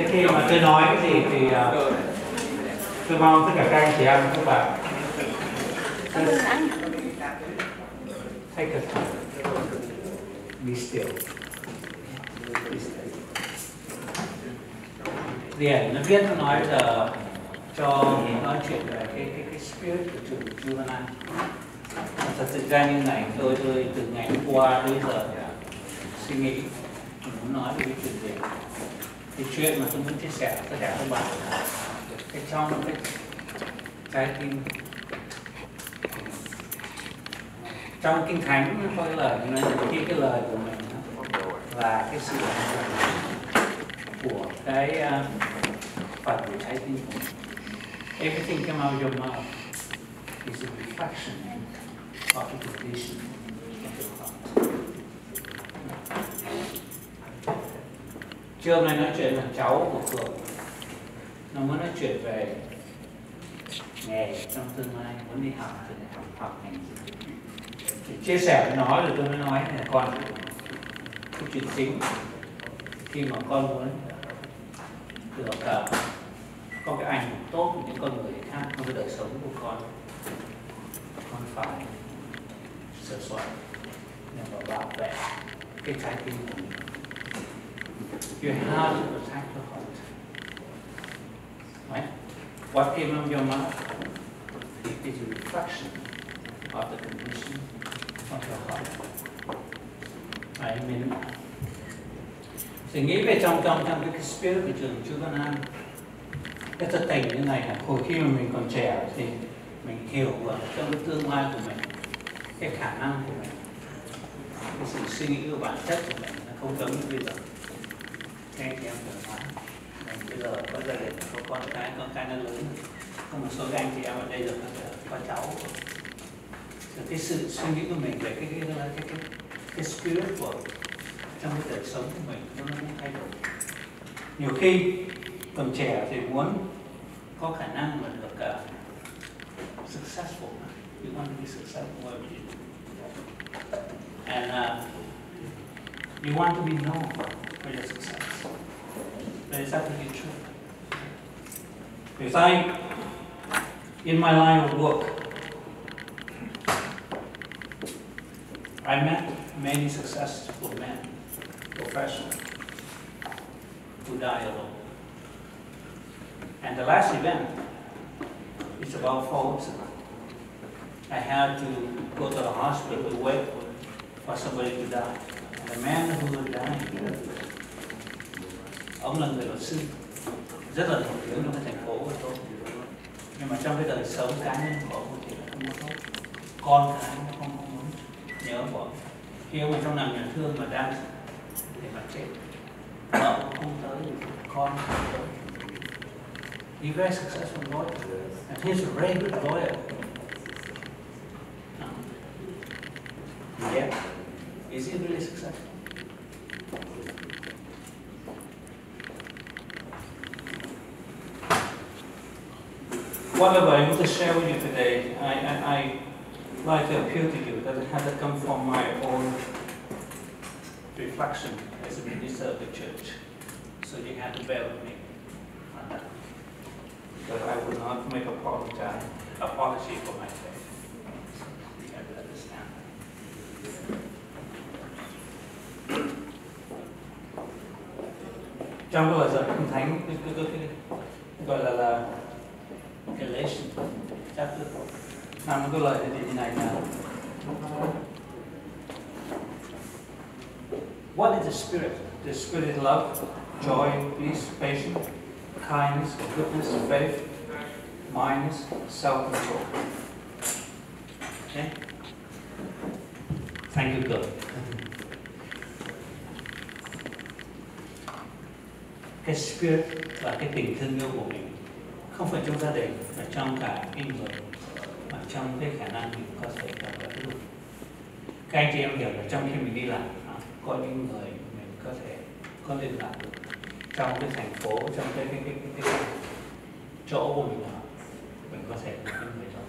thế khi mà tôi nói cái gì thì uh, tôi mong tất cả các anh chị em các bạn. Take a time be still. Liền nó viết nó nói là cho nói chuyện về cái cái cái spirit của chủ Juvenile thật sự ra như này tôi tôi từ ngày hôm qua đến giờ suy nghĩ muốn nói về cái chuyện gì cái chuyện mà tôi muốn chia sẻ với tất cả các bạn. Cái trong cái trái tim. Trong kinh thánh, có cái lời nên khi cái lời của mình là cái sự của cái ờ, phần của trái tim. Của mình everything come out of your mouth is a reflection of the condition of your heart. Trưa hôm nay nói chuyện là cháu của Phượng. Nó muốn nói chuyện về nghề trong tương lai muốn đi học thì học học ngành gì thì chia sẻ với nó rồi tôi mới nói là con cái chuyện chính khi mà con muốn được uh, có cái ảnh hưởng tốt của những con người khác trong cái đời sống của con con phải sửa soạn để bảo vệ cái trái tim của mình you have to protect the heart. Right? What came out of your mouth is a reflection of the condition of your heart. I mean, thì nghĩ về trong trong trong cái spirit của trường Chúa Văn An cái thật tình như này là hồi khi mà mình còn trẻ thì mình hiểu vào trong cái tương lai của mình cái khả năng của mình cái sự suy nghĩ của bản chất của mình nó không giống như bây giờ các anh chị em tưởng nói bây giờ có gia đình có con cái con cái nó lớn. Có một số anh chị em ở đây rồi có cháu. Rồi cái sự suy nghĩ của mình về cái cái cái cái, cái, cái spirit của trong cái đời sống của mình nó nó thay đổi. Nhiều khi còn trẻ thì muốn có khả năng mà được uh, successful. You want to be successful and uh, you want to be known for your success. Absolutely true because I in my line of work I met many successful men professionals who die alone and the last event is about four weeks ago. I had to go to the hospital to wait for somebody to die. And the man who dying, ông là người luật sư, rất là nổi tiếng trong cái thành phố của tôi. Nhưng mà trong cái đời sống cá nhân của ông thì không có tốt. Con cái nó không, không muốn nhớ của ông. Khi ông ở trong nằm nhà thương mà đang để mà chết, vợ không tới, con không tới. He's very successful lawyer. And he's a very good lawyer. Um, yeah. Is he really successful? Whatever I want to share with you today, I, I, I like to appeal to you that it had to come from my own reflection as a minister of the church. So you have to bear with me on that I will not make apologize, apology for my faith. You have to understand. Trong cái lời kinh thánh cái, cái, cái, gọi là là lời thì như What is the spirit? The spirit is love, joy, peace, patience, kindness, goodness, faith, mindness, self-control. Okay? Thank you, God. Cái spirit là cái tình thương yêu của mình không phải trong gia đình mà trong cả người mà trong cái khả năng mình có thể gặp gỡ được các anh chị em hiểu là trong khi mình đi làm à, có những người mình có thể có liên lạc được trong cái thành phố trong cái cái cái cái, cái chỗ của mình ở mình có thể gặp những người đó.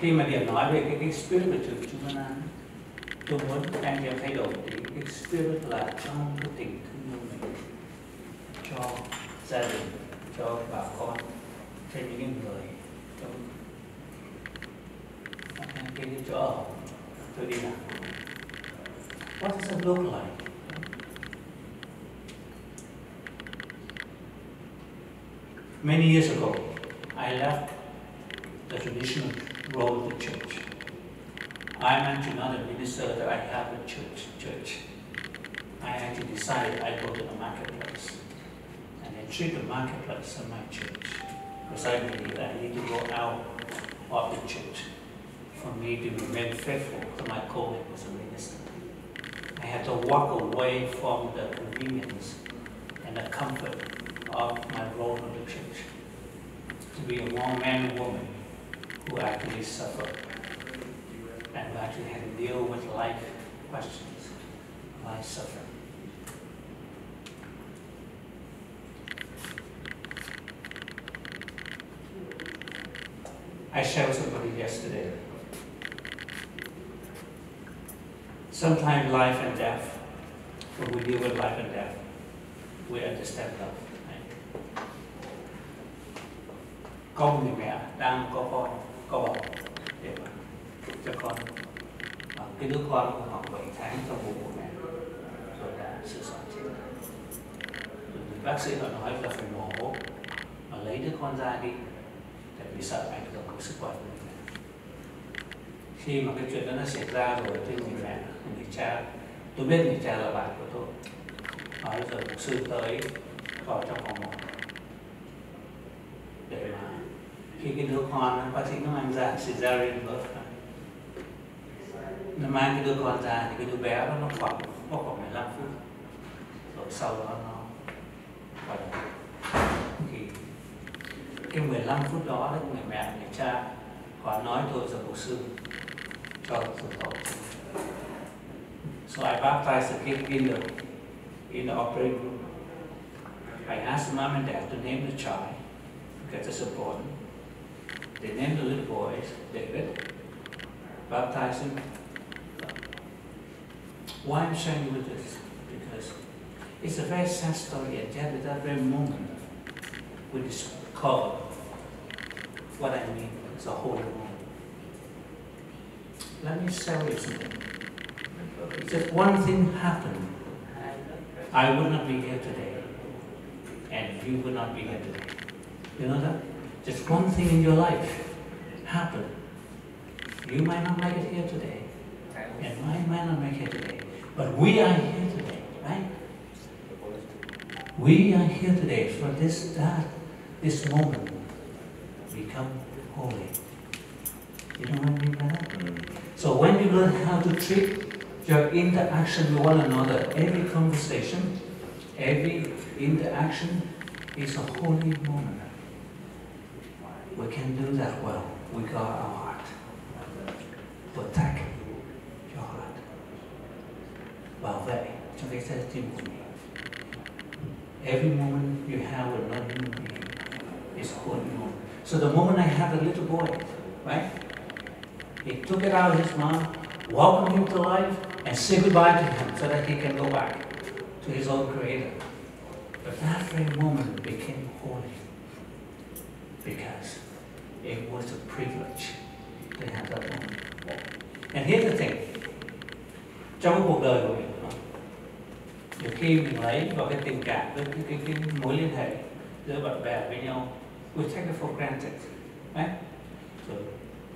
Khi mà điểm nói về cái cái spirit của trường chúng ta tôi muốn các anh em thay đổi thì cái spirit là trong cái tình thương yêu mình cho gia đình cho bà con cho những người cái chỗ ở tôi đi làm what does it look like Many years ago, I left the traditional role of the church. I'm actually not a minister that I have a church. church. I actually decided I go to the marketplace and I treat the marketplace as my church because I believe I need to go out of the church for me to remain faithful to my calling as a minister. I had to walk away from the convenience and the comfort of my role in the church to be a one man and woman who actually suffered and who actually had to deal with life questions, life suffering. I shared with somebody yesterday. Sometimes life and death, when we deal with life and death, we understand love. Right? Con người mẹ đang có con, có bầu để mà cho con. Và cái đứa con của 7 tháng trong bụng của mẹ rồi đã sửa soạn chết. Bác sĩ họ nói là phải mổ mà lấy đứa con ra đi tại vì sợ ảnh hưởng của sức khỏe của mình. Khi mà cái chuyện đó nó xảy ra rồi thì người mẹ, người cha, tôi biết người cha là bạn của tôi. Nói rồi mục sư tới vào trong phòng mổ để mà khi cái đứa con bác sĩ nó mang ra cesarean birth nó mang cái đứa con ra thì cái đứa bé đó nó khoảng nó khoảng 15 phút. Rồi sau đó nó gọi thì cái 15 phút đó đấy người mẹ người cha họ nói tôi rồi mục sư tội So I baptized the kid in the in the operating room. I asked mom and dad to name the child because it's important. They named the little boy David, baptized him. Why I'm sharing with this? Because it's a very sad story, and yet at that very moment, we discover what I mean. It's a holy moment. Let me tell you something. Just one thing happened, I would not be here today, and you would not be here today. You know that? Just one thing in your life happened. You might not make it here today, and I might not make it today, but we are here today, right? We are here today for this that this moment become holy. You know what I mean by that? So when you learn how to treat your interaction with one another, every conversation, every interaction is a holy moment. We can do that well. We got our heart. Protect your heart. Bảo vệ cho cái trái tim của. Every moment you have with another human being is a holy moment. So the moment I have a little boy, right? He took it out of his mouth, welcomed him to life, and said goodbye to him so that he can go back to his own creator. But that very moment became holy because it was a privilege to have that moment. And here's the thing. Trong cuộc đời của mình, nhiều khi mình lấy vào cái tình cảm, cái, cái, cái, cái mối liên hệ giữa bạn bè với nhau, we take it for granted. Right? So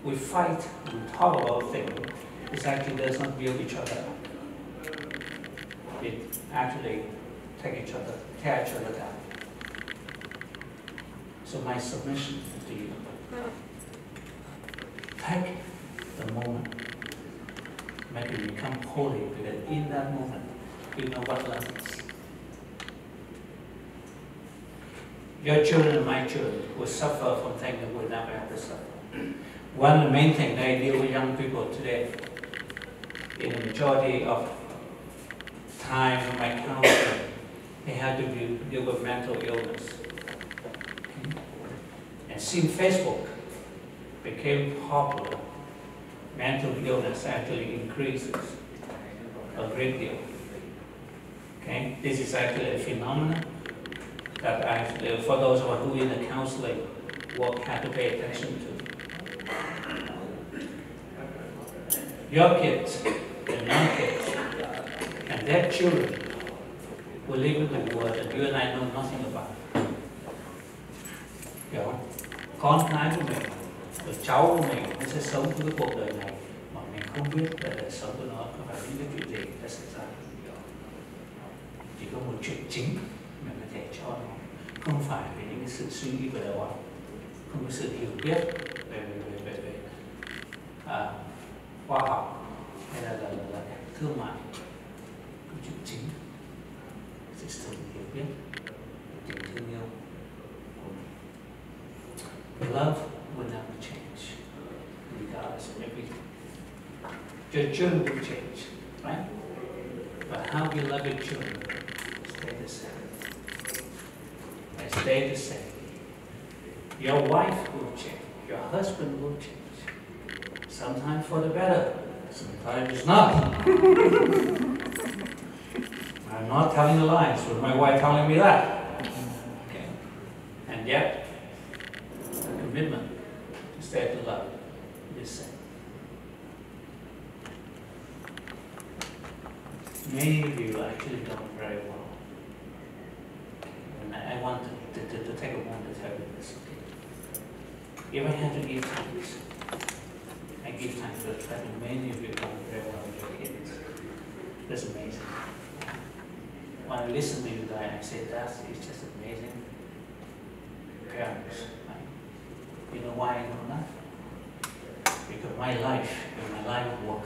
we fight, we talk about things, it actually does not build each other. It actually take each other, tear each other down. So my submission to you, take the moment, make it become holy, because in that moment, you know what love is. Your children and my children will suffer from things that we never have to suffer. One of the main things I deal with young people today, in the majority of time in my counseling, they had to deal, deal with mental illness. And since Facebook became popular, mental illness actually increases a great deal. Okay, this is actually a phenomenon that actually, for those who in the counseling work have to pay attention to. Your kids and my kids and their children will live in the world that you and I know nothing about. Hiểu không? Con cái của mình, rồi cháu của mình nó sẽ sống trong cái cuộc đời này mà mình không biết là đời sống của nó có phải những cái chuyện gì đã xảy ra. Chỉ có một chuyện chính mình có thể cho nó không phải về những cái sự suy nghĩ về đầu óc không có sự hiểu biết về về về về, về à, khoa học hay là là, là, là thương mại câu chuyện chính sự sự hiểu biết tình thương yêu của mình. Love will never change regardless of everything. Your children will change right? But how you love your children stay the same. And stay the same. Your wife will change. Your husband will change sometimes for the better sometimes not I'm not telling a lie. So my wife telling me that. Okay. And yet, the commitment to stay to love is same. Many of you actually done very well. And I want to, to, to take a moment to tell you this. If I had to give thanks, I give thanks fact that many of you done very well with your kids. That's amazing when I listen to you guys, I say that is just amazing parents. Right? You know why I know that? Because my life, in my line of work,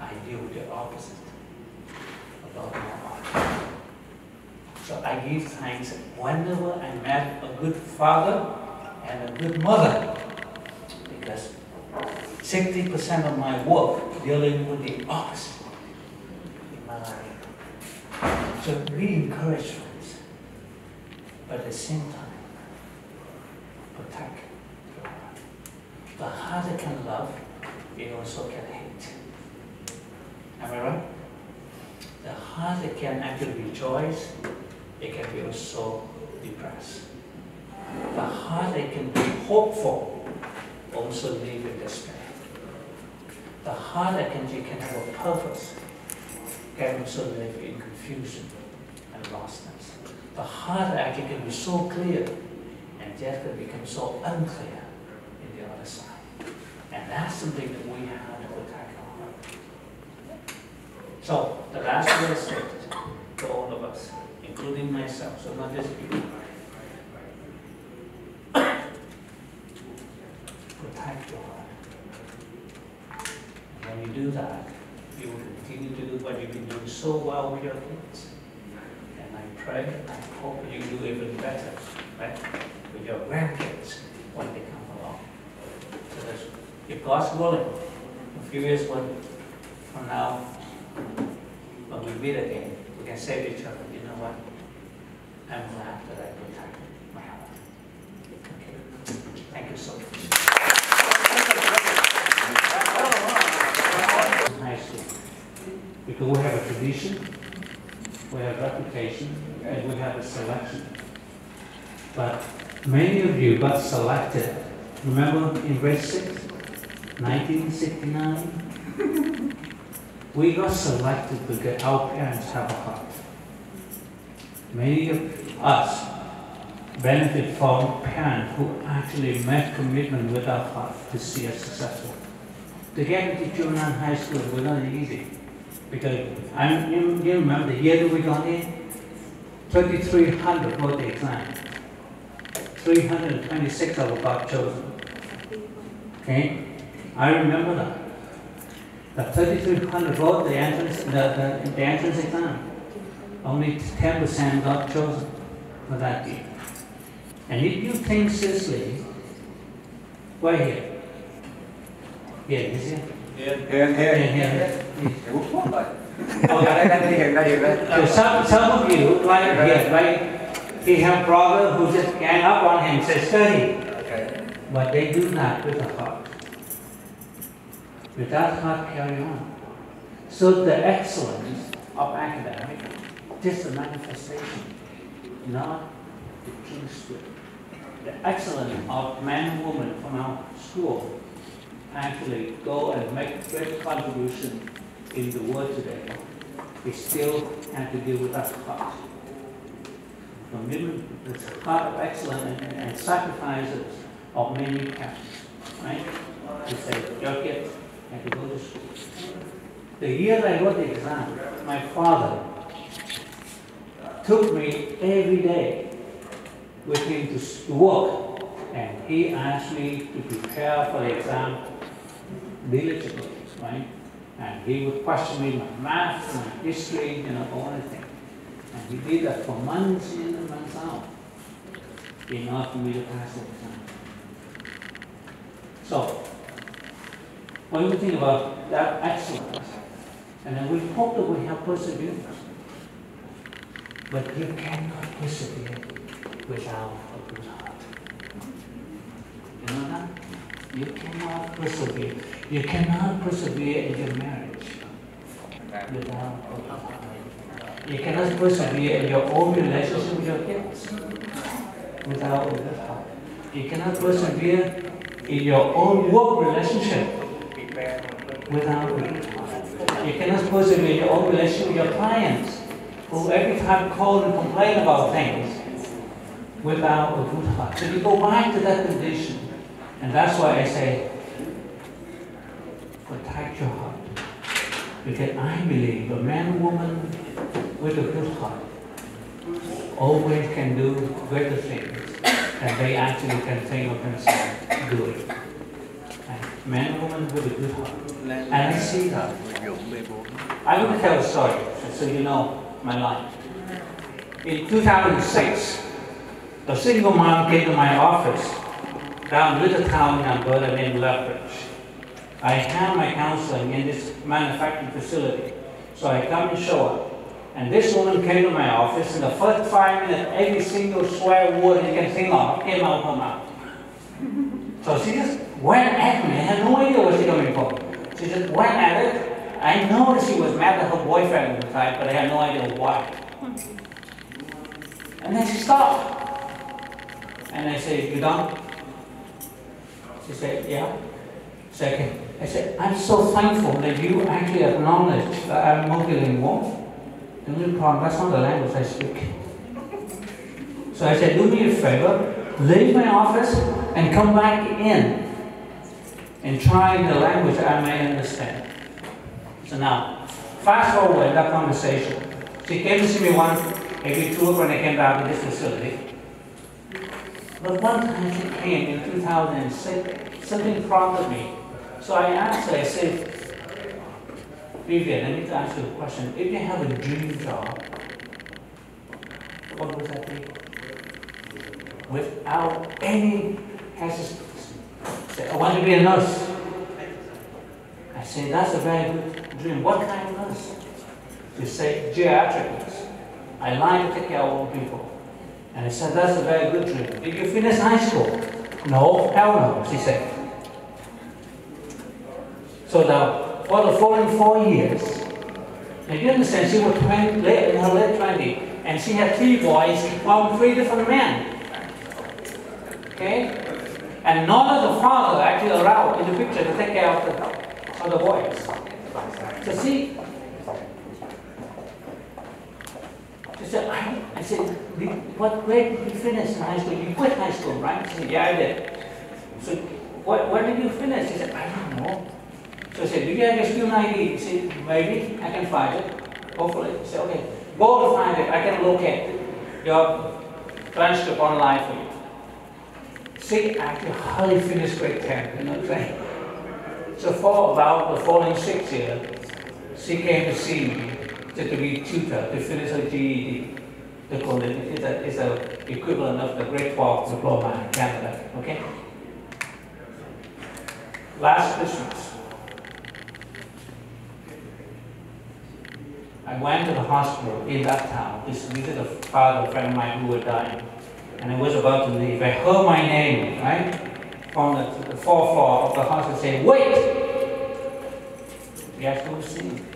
I deal with the opposite about my heart. So I give thanks whenever I met a good father and a good mother. Because 60% of my work dealing with the opposite in my life. So we encourage friends, but at the same time, protect. The heart that can love, it also can hate. Am I right? The heart that can actually rejoice, it can be also depressed. The heart that can be hopeful, also live in despair. Heart that can, have a purpose, can also live in confusion and lostness. The heart actually can be so clear and yet can become so unclear in the other side. And that's something that we have to our heart. So the last message to all of us, including myself, so not just you. Protect your heart. When you do that, you will continue to do what you've been doing so well with your kids. And I pray, I hope you do even better, right, with your grandkids when they come along. So that's, if God's willing, a few years from now, when we meet again, we can say to each other, you know what? I'm glad that I protected my heart. Okay. Thank you so much. High school. Because we have a tradition, we have reputation, and we have a selection. But many of you got selected. Remember in grade six, 1969? We got selected because our parents have a heart. Many of us benefit from parents who actually make commitment with our heart to see us successful. To get into junior high school was not easy. Because I, you, you remember the year that we got in? 3,300 wrote the exam. 326 of got chosen. Okay? I remember that. The 3,300 wrote the entrance, the, the, the entrance exam. Only 10% got chosen for that year. And if you think seriously, why here. Here, is here. Hiền Here, hiền here. Hiền quốc quốc rồi Ở đây đây hiền đây hiền đây So some, some of you, like here, right? He have brother who just gang up on him, says study. okay. But they do not with the heart. With that heart, carry on. So the excellence of academic, just a manifestation, not the true spirit. The excellence of men and women from our school actually go and make great contribution in the world today. We still have to deal with that heart. Commitment, this part of excellence and, and sacrifices of many parents, right? To say, your kid had to go to school. The year I wrote the exam, my father took me every day with him to work, and he asked me to prepare for the exam diligently, right? And he would question me my math, my history, you know, all the things. And he did that for months in and months out in order for me to pass the exam. So, when we think about that excellence, and then we hope that we have perseverance. But you cannot persevere without a good heart. You know that? You cannot persevere. You cannot persevere in your marriage without heart. You cannot persevere in your own relationship with your kids without a good. You cannot persevere in your own work relationship without a good heart. You cannot persevere in your own relationship with your clients who every time call and complain about things without a good heart. So you go back to that condition. And that's why I say, protect your heart. Because I believe a man woman with a good heart always can do greater things than they actually can think of themselves doing. And man woman with a good heart. And I see that. Going to tell a story so you know my life. In 2006, a single mom came to my office down in little town in Alberta named Lethbridge. I have my counseling in this manufacturing facility, so I come and show up. And this woman came to my office, and the first five minutes, every single swear word you can think of came out of her mouth. So she just went at me. I had no idea what she was coming for. She just went at it. I know she was mad at her boyfriend at the time, but I had no idea why. And then she stopped. And I said, You done? She said, Yeah. Second, I said, I'm so thankful that you actually acknowledge that I'm multilingual. The only problem, that's not the language I speak. So I said, do me a favor, leave my office and come back in and try the language I may understand. So now, fast forward that conversation. She came to see me once every two when I came down to this facility. But one time she came in 2006, something prompted me. So I asked I said, Vivian, I need to ask you a question. If you have a dream job, what would that be? Without any hesitation. Say, I want to be a nurse. I say, that's a very good dream. What kind of nurse? You say, geriatric nurse. I like to take care of old people. And I said, that's a very good dream. Did you finish high school? No, hell no, she said. So now, for the following four years, you understand, she was 20, late, in her late 20, and she had three boys from three different men. Okay? And none of the father actually around in the picture to take care of the, of the boys. So see, she said, I, I said, what grade did you finish in high school? You quit high school, right? She said, yeah, I did. So what, where did you finish? She said, I don't know. So I said, do you have your student ID? He said, maybe, I can find it, hopefully. He said, okay, go to find it, I can locate your transcript online for you. See, I can hardly finish grade 10, you know what I'm saying? So for about the following six years, she came to see me to, to be tutor, to finish her GED. They call it, it's a, it's a equivalent of the grade 12 diploma in Canada, okay? Last Christmas, I went to the hospital in that town to visit a father, a friend of mine who was dying. And I was about to leave. I heard my name, right? From the, the fourth floor of the hospital say, wait! Guess who was singing?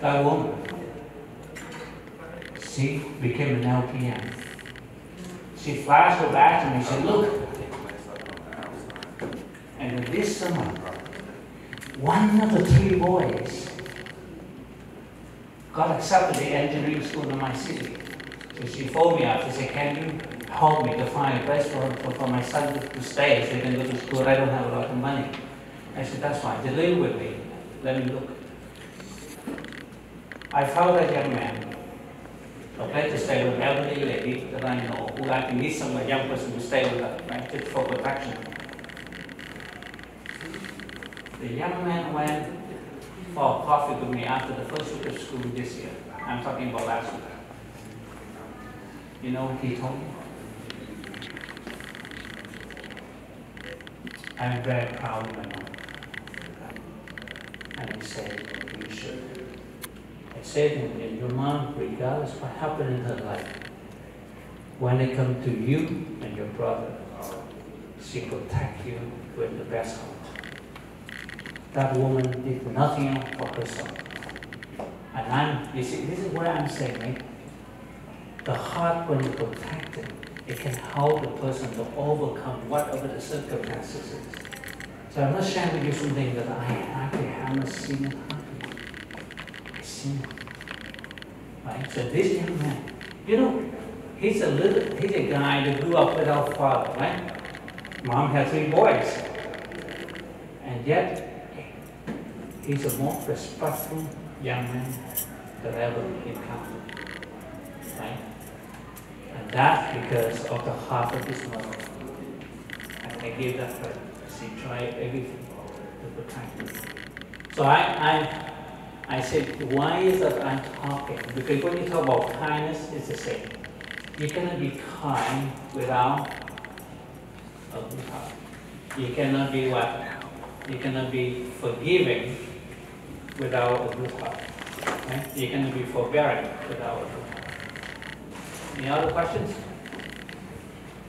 That woman. She became an LPN. she flashed her back to me, she said, look. And this summer, one of the three boys got accepted the engineering school in my city. So she phoned me up, she said, can you help me to find a place for, for, for my son to- stay so he can go to school, I don't have a lot of money. I said, that's fine, just live with me, let me look. I found that young man, a place to stay with an elderly lady that I know, who like needs some young person to stay with her, right, just for protection. The young man went for coffee with me after the first week of school this year. I'm talking about last week. You know what he told me? I'm very proud of my mom. And he said, you should. I said to him, your mom, regardless what happened in her life, when it comes to you and your brother, she will protect you with the best heart. That woman did nothing for herself. And I'm, you see, this is what I'm saying? The heart, when you protect it, it can help the person to overcome whatever the circumstances is. So I'm not sharing with you something that I actually haven't seen happen. I've seen it. Right? So this young man, you know, he's a little, he's a guy that grew up without father, right? Mom had three boys. And yet, he's a more respectful young man that ever encountered. Right? And that's because of the heart of his mother. And I gave that her. She tried everything to protect me. So I, I, I said, why is that I'm talking? Because when you talk about kindness, it's the same. You cannot be kind without a good heart. You cannot be what? You cannot be forgiving without a heart. Right? You cannot be forbearing without a heart. Any other questions?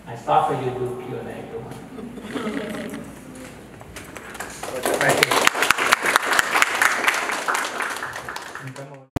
I start for you do Q and A, go on.